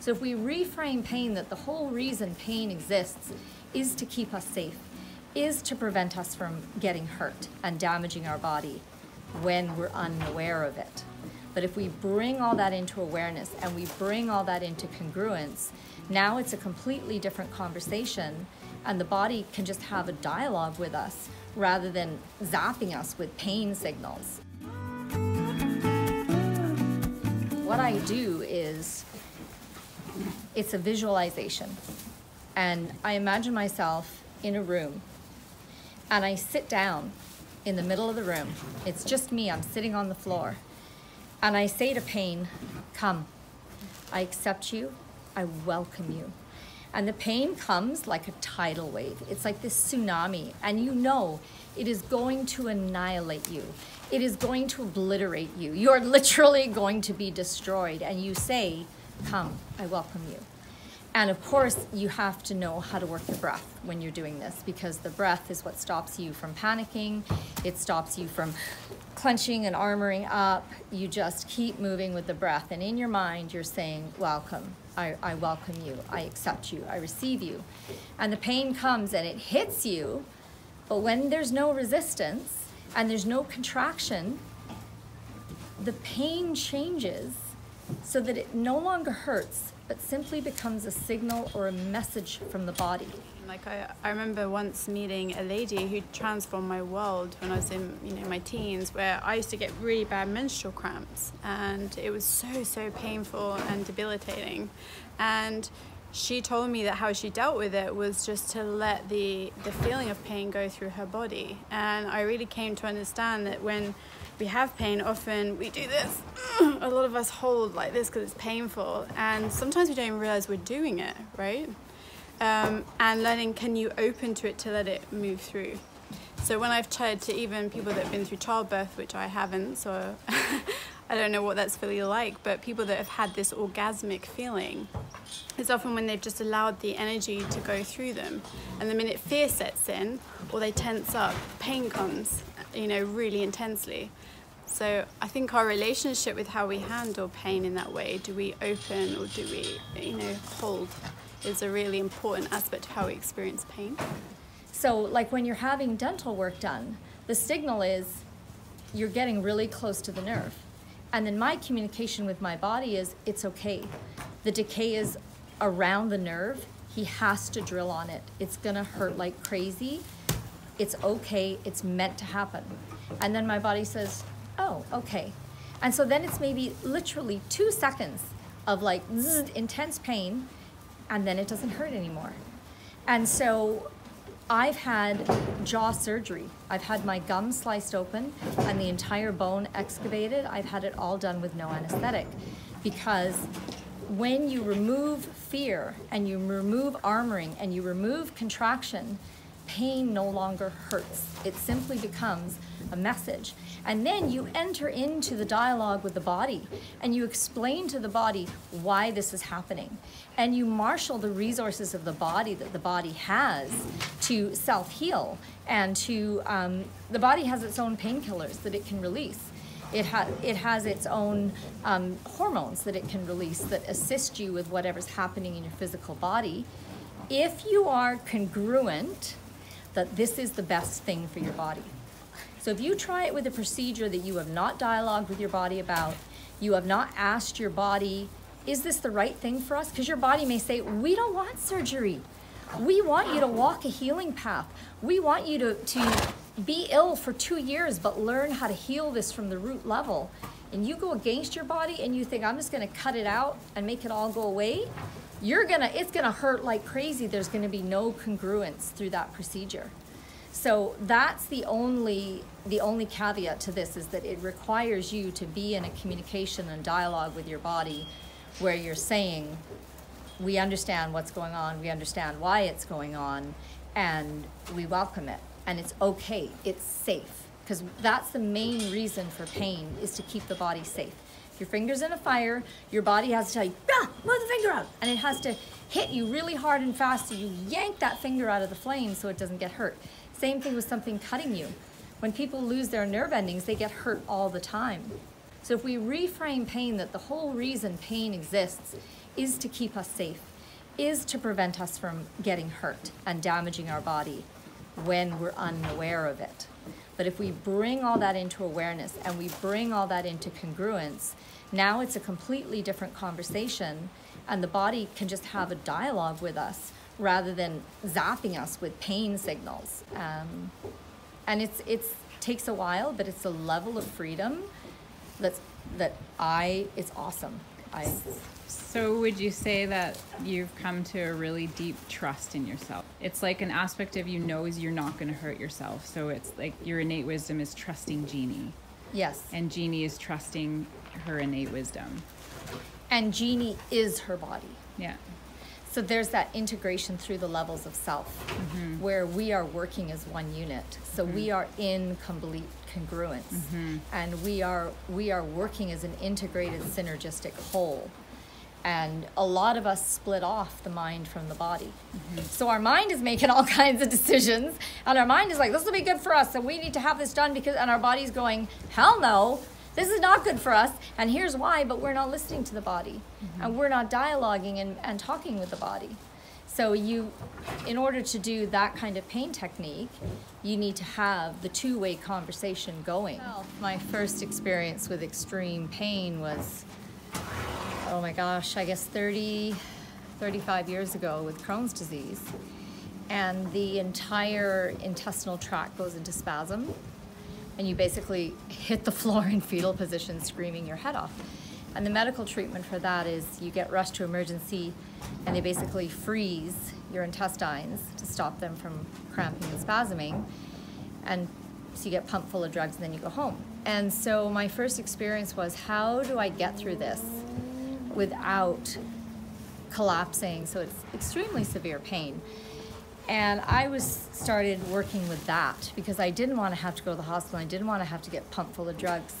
So if we reframe pain that the whole reason pain exists is to keep us safe, is to prevent us from getting hurt and damaging our body when we're unaware of it. But if we bring all that into awareness and we bring all that into congruence, now it's a completely different conversation and the body can just have a dialogue with us rather than zapping us with pain signals. What I do is it's a visualization. And I imagine myself in a room and I sit down in the middle of the room. It's just me, I'm sitting on the floor. And I say to pain, Come, I accept you, I welcome you. And the pain comes like a tidal wave. It's like this tsunami, and you know it is going to annihilate you. It is going to obliterate you. You're literally going to be destroyed. And you say, Come, I welcome you. And of course, you have to know how to work the breath when you're doing this because the breath is what stops you from panicking. It stops you from clenching and armoring up. You just keep moving with the breath. And in your mind, you're saying, Welcome. I, I welcome you. I accept you. I receive you. And the pain comes and it hits you. But when there's no resistance and there's no contraction, the pain changes so that it no longer hurts but simply becomes a signal or a message from the body. Like I, I remember once meeting a lady who transformed my world when I was in you know my teens, where I used to get really bad menstrual cramps, and it was so so painful and debilitating, and she told me that how she dealt with it was just to let the the feeling of pain go through her body, and I really came to understand that when we have pain, often we do this. A lot of us hold like this because it's painful, and sometimes we don't even realize we're doing it, right? Um, and learning, can you open to it to let it move through? So when I've tried to even people that have been through childbirth, which I haven't, so I don't know what that's really like, but people that have had this orgasmic feeling, it's often when they've just allowed the energy to go through them. And the minute fear sets in, or they tense up, pain comes, you know, really intensely. So I think our relationship with how we handle pain in that way, do we open or do we, you know, hold, is a really important aspect of how we experience pain. So, like when you're having dental work done, the signal is you're getting really close to the nerve. And then my communication with my body is it's okay. The decay is around the nerve. He has to drill on it. It's gonna hurt like crazy. It's okay. It's meant to happen. And then my body says, oh, okay. And so then it's maybe literally two seconds of like zzz, intense pain, and then it doesn't hurt anymore. And so I've had jaw surgery. I've had my gum sliced open and the entire bone excavated. I've had it all done with no anesthetic because when you remove fear and you remove armoring and you remove contraction, pain no longer hurts. It simply becomes a message. And then you enter into the dialogue with the body and you explain to the body why this is happening. And you marshal the resources of the body that the body has to self heal and to, um, the body has its own painkillers that it can release. It, ha- it has its own um, hormones that it can release that assist you with whatever's happening in your physical body. If you are congruent that this is the best thing for your body. So if you try it with a procedure that you have not dialogued with your body about, you have not asked your body, is this the right thing for us? Because your body may say, we don't want surgery. We want you to walk a healing path. We want you to, to be ill for two years, but learn how to heal this from the root level. And you go against your body and you think, I'm just going to cut it out and make it all go away. You're to, it's going to hurt like crazy. There's going to be no congruence through that procedure. So that's the only the only caveat to this is that it requires you to be in a communication and dialogue with your body where you're saying we understand what's going on, we understand why it's going on and we welcome it and it's okay, it's safe because that's the main reason for pain is to keep the body safe. If your finger's in a fire, your body has to tell you, ah, move the finger out and it has to hit you really hard and fast so you yank that finger out of the flame so it doesn't get hurt. Same thing with something cutting you. When people lose their nerve endings, they get hurt all the time. So if we reframe pain that the whole reason pain exists is to keep us safe, is to prevent us from getting hurt and damaging our body when we're unaware of it. But if we bring all that into awareness and we bring all that into congruence, now it's a completely different conversation, and the body can just have a dialogue with us rather than zapping us with pain signals. Um, and it's it's takes a while, but it's a level of freedom that's that I it's awesome. I So would you say that you've come to a really deep trust in yourself? It's like an aspect of you knows you're not going to hurt yourself. So it's like your innate wisdom is trusting Jini, yes. and Jini is trusting her innate wisdom. And Jini is her body. Yeah. So there's that integration through the levels of self mm-hmm. where we are working as one unit. So we mm-hmm. are in complete congruence mm-hmm. and we are we are working as an integrated synergistic whole. And a lot of us split off the mind from the body. So our mind is making all kinds of decisions and our mind is like this will be good for us and we need to have this done because and our body's going hell no this is not good for us and here's why but we're not listening to the body. Mm-hmm. And we're not dialoguing and, and talking with the body. So you in order to do that kind of pain technique you need to have the two-way conversation going. My first experience with extreme pain was oh my gosh i guess 30 35 years ago with crohn's disease. And the entire intestinal tract goes into spasm and you basically hit the floor in fetal position screaming your head off. And the medical treatment for that is you get rushed to emergency and they basically freeze your intestines to stop them from cramping and spasming and so you get pumped full of drugs and then you go home. And so my first experience was how do i get through this without collapsing? So it's extremely severe pain and I was started working with that because I didn't want to have to go to the hospital. I didn't want to have to get pumped full of drugs.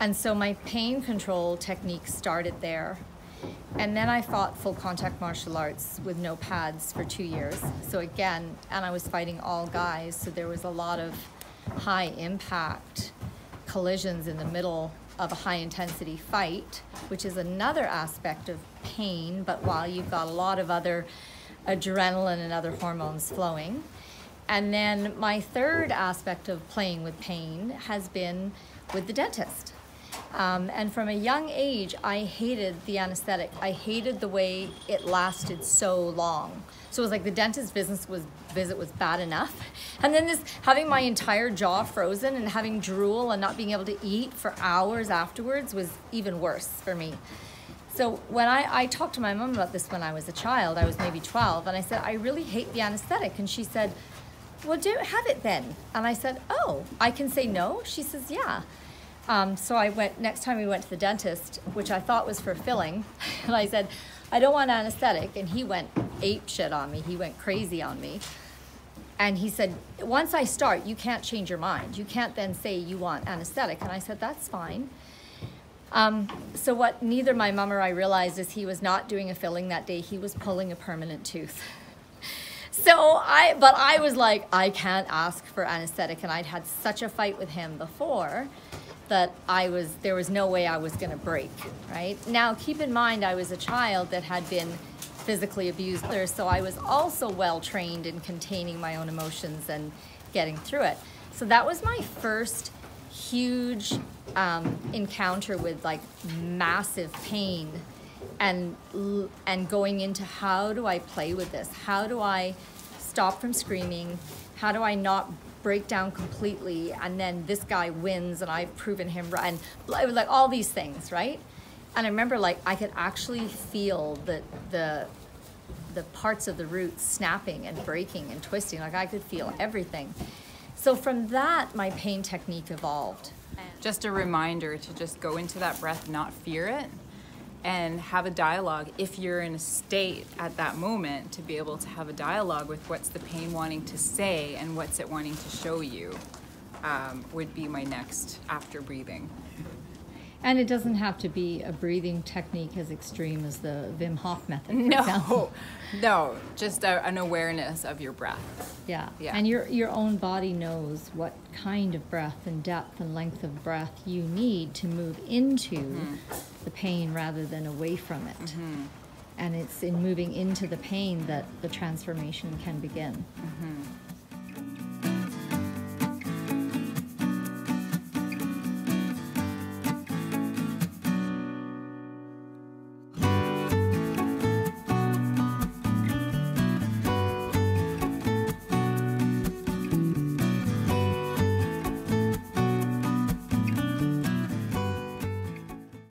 And so my pain control technique started there. And then I fought full contact martial arts with no pads for two years. So again, and I was fighting all guys. So there was a lot of high impact collisions in the middle of a high intensity fight, which is another aspect of pain. But while you've got a lot of other adrenaline and other hormones flowing. And then my third aspect of playing with pain has been with the dentist. Um, and from a young age, I hated the anesthetic. I hated the way it lasted so long. So it was like the dentist business was visit was bad enough, and then this having my entire jaw frozen and having drool and not being able to eat for hours afterwards was even worse for me. So when I, I talked to my mom about this when I was a child, I was maybe 12, and I said, I really hate the anesthetic. And she said, Well, don't have it then. And I said, Oh, I can say no? She says, Yeah. Um, so I went, next time we went to the dentist, which I thought was for filling, and I said, I don't want anesthetic. And he went ape shit on me. He went crazy on me. And he said, Once I start, you can't change your mind. You can't then say you want anesthetic. And I said, That's fine. Um, so what neither my mom or I realized is he was not doing a filling that day. He was pulling a permanent tooth. So I, but I was like, I can't ask for anesthetic, and I'd had such a fight with him before that I was there was no way I was going to break. Right now, keep in mind, I was a child that had been physically abused, so I was also well trained in containing my own emotions and getting through it. So that was my first huge um, encounter with like massive pain and and going into how do I play with this? How do I stop from screaming? How do I not break down completely? And then this guy wins, and I've proven him right. And like all these things, right? And I remember like I could actually feel the the the parts of the roots snapping and breaking and twisting. Like I could feel everything. So from that, my pain technique evolved. Just a reminder to just go into that breath, not fear it, and have a dialogue. If you're in a state at that moment, to be able to have a dialogue with what's the pain wanting to say and what's it wanting to show you, um, would be my next after breathing. And it doesn't have to be a breathing technique as extreme as the Wim Hof method. for example. No, no, just a, an awareness of your breath. Yeah. Yeah. And your your own body knows what kind of breath and depth and length of breath you need to move into mm-hmm. the pain rather than away from it. Mm-hmm. And it's in moving into the pain that the transformation can begin. Mm-hmm.